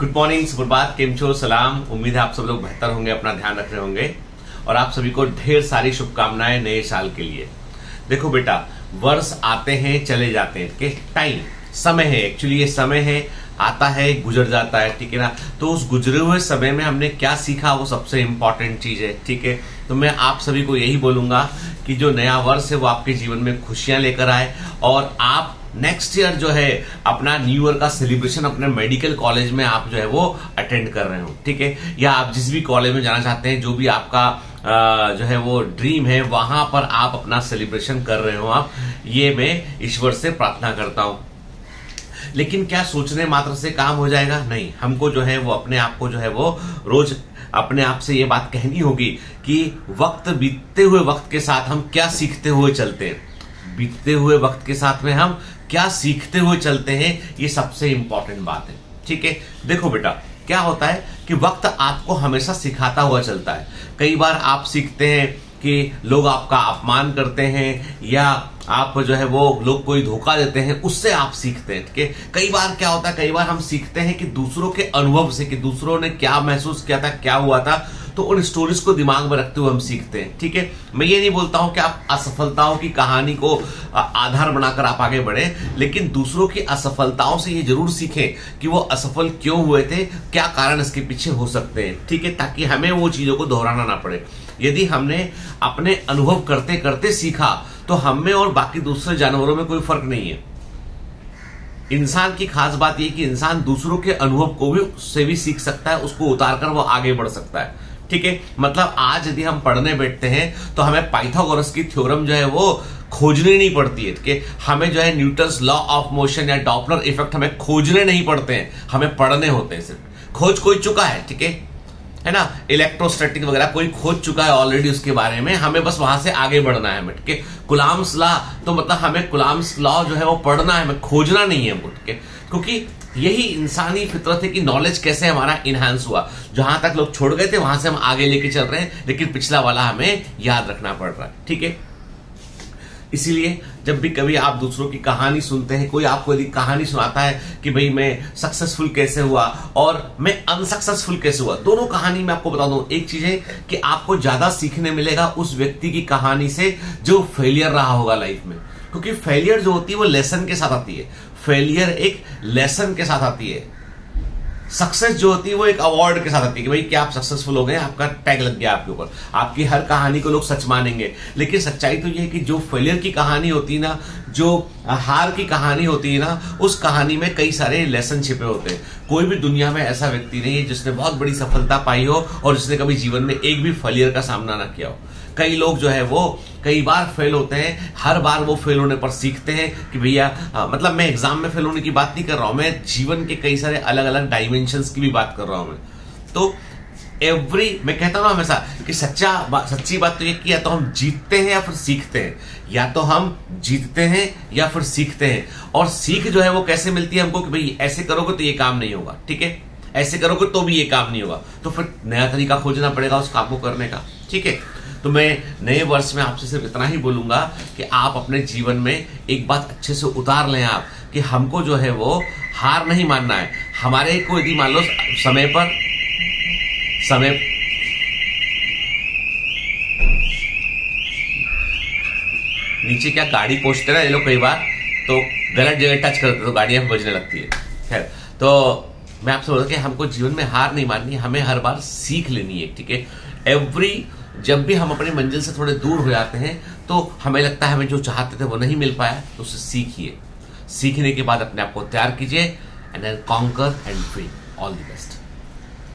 Good morning सुप्रभात केम छो सलाम उम्मीद है आप सब लोग बेहतर होंगे, अपना ध्यान रख रहे होंगे। और आप सभी को ढेर सारी शुभकामनाएँ नए साल के लिए। देखो बेटा, वर्ष आते हैं, चले जाते हैं। के टाइम समय है। एक्चुअली ये समय है, आता है, गुजर जाता है। ठीक है ना? तो उस गुजरे हुए समय में हमने क्या सीखा, वो सबसे इंपॉर्टेंट चीज़ है। ठीक है? तो मैं आप सभी को यही बोलूँगा कि जो नया वर्ष है, वो आपके जीवन में खुशियाँ लेकर आए। और आप नेक्स्ट ईयर जो है, अपना न्यू ईयर का सेलिब्रेशन अपने मेडिकल कॉलेज में आप जो है वो अटेंड कर रहे हो, ठीक है? या आप जिस भी कॉलेज में जाना चाहते हैं, जो भी आपका जो है वो ड्रीम है, वहाँ पर आप अपना सेलिब्रेशन कर रहे हो आप, ये मैं ईश्वर से प्रार्थना करता हूँ। लेकिन क्या सोचने मात्र से काम हो जाएगा? नहीं, हमको जो है वो अपने आप को जो है वो रोज अपने आप से ये बात कहनी होगी कि वक्त बीतते हुए वक्त के साथ हम क्या सीखते हुए चलते हैं। बीतते हुए वक्त के साथ में हम क्या सीखते हुए चलते हैं, ये सबसे इंपॉर्टेंट बात है। ठीक है? देखो बेटा, क्या होता है कि वक्त आपको हमेशा सिखाता हुआ चलता है। कई बार आप सीखते हैं कि लोग आपका अपमान करते हैं, या आप जो है वो लोग कोई धोखा देते हैं, उससे आप सीखते हैं, ठीक है? कई बार क्या होता है, कई बार हम सीखते हैं कि दूसरों के अनुभव से, कि दूसरों ने क्या महसूस किया था, क्या हुआ था तो उन स्टोरीज को दिमाग में रखते हुए हम सीखते हैं, ठीक है? मैं ये नहीं बोलता हूँ कि आप असफलताओं की कहानी को आधार बनाकर आप आगे बढ़े, लेकिन दूसरों की असफलताओं से ये ज़रूर सीखें कि वो असफल क्यों हुए थे, क्या कारण इसके पीछे हो सकते हैं, ठीक है? ताकि हमें वो चीज़ों को दोहराना ना पड़े। यदि हमने अपने अनुभव करते करते सीखा तो हम में और बाकी दूसरे जानवरों में कोई फ़र्क नहीं है। इंसान की खास बात यह कि इंसान दूसरों के अनुभव को भी, से भी सीख सकता है, उसको उतारकर वो आगे बढ़ सकता है। ठीक है? मतलब आज यदि हम पढ़ने बैठते हैं तो हमें पाइथागोरस की थ्योरम जो है वो खोजनी नहीं पड़ती है, ठीक है? हमें जो है न्यूटन्स लॉ ऑफ़ मोशन या डॉपलर इफ़ेक्ट हमें खोजने नहीं पड़ते हैं, हमें पढ़ने होते हैं सिर्फ़। खोज कोई चुका है, ठीक है? है ना? इलेक्ट्रोस्टैटिक वगैरह कोई खोज चुका है ऑलरेडी उसके बारे में, हमें बस वहाँ से आगे बढ़ना है हमें ठीक है? गुलाम्स लॉ तो मतलब हमें कुलाम्स लॉ जो है वो पढ़ना है, हमें खोजना नहीं है है? क्योंकि यही इंसानी फितरत है कि नॉलेज कैसे हमारा इनहांस हुआ। जहाँ तक लोग छोड़ गए थे, वहाँ से हम आगे लेके चल रहे हैं, लेकिन पिछला वाला हमें याद रखना पड़ रहा है। ठीक है? इसीलिए जब भी कभी आप दूसरों की कहानी सुनते हैं, कोई आपको यदि कहानी सुनाता है कि भाई मैं सक्सेसफुल कैसे हुआ और मैं अनसक्सेसफुल कैसे हुआ, दोनों कहानी में आपको बता दूँ। एक चीज़ है कि आपको ज़्यादा सीखने मिलेगा उस व्यक्ति की कहानी से जो फेलियर रहा होगा लाइफ में। क्योंकि फेलियर जो होती है वो लेसन के साथ आती है। फेलियर एक लेसन के साथ आती है। सक्सेस जो होती है वो एक अवार्ड के साथ आती है कि भाई क्या आप सक्सेसफुल हो गए, आपका टैग लग गया आपके ऊपर। आपकी हर कहानी को लोग सच मानेंगे। लेकिन सच्चाई तो ये है कि जो फेलियर की कहानी होती है ना जो हार की कहानी होती है ना, उस कहानी में कई सारे लेसन छिपे होते हैं। कोई भी दुनिया में ऐसा व्यक्ति नहीं है जिसने बहुत बड़ी सफलता पाई हो और जिसने कभी जीवन में एक भी फेलियर का सामना ना किया हो। कई लोग जो है वो कई बार फेल होते हैं, हर बार वो फेल होने पर सीखते हैं कि भैया मतलब मैं एग्ज़ाम में फेल होने की बात नहीं कर रहा हूँ, मैं जीवन के कई सारे अलग अलग डायमेंशन की भी बात कर रहा हूँ मैं। तो एवरी मैं कहता हूँ हमेशा कि सच्चा बा, सच्ची बात तो ये कि या तो हम जीतते हैं या फिर सीखते हैं। या तो हम जीतते हैं या फिर सीखते हैं। और सीख जो है वो कैसे मिलती है हमको कि भाई ऐसे करोगे तो ये काम नहीं होगा ठीक है? ऐसे करोगे तो भी ये काम नहीं होगा। तो फिर नया तरीका खोजना पड़ेगा उस काम को करने का ठीक है? तो मैं नए वर्ष में आपसे सिर्फ़ इतना ही बोलूँगा कि आप अपने जीवन में एक बात अच्छे से उतार लें आप कि हमको जो है वो हार नहीं मानना है। हमारे को यदि मान लो समय पर समय नीचे क्या गाड़ी पहुँचते ना ये लोग कई बार? तो गलत जगह टच करते तो गाड़ियाँ बजने लगती है। खैर तो मैं आपसे बोल कि हमको जीवन में हार नहीं माननी, हमें हर बार सीख लेनी है, ठीक है? एवरी जब भी हम अपनी मंजिल से थोड़े दूर हो जाते हैं तो हमें लगता है हमें जो चाहते थे वो नहीं मिल पाया तो उसे सीखिए। सीखने के बाद अपने आप को तैयार कीजिए and then conquer and all the best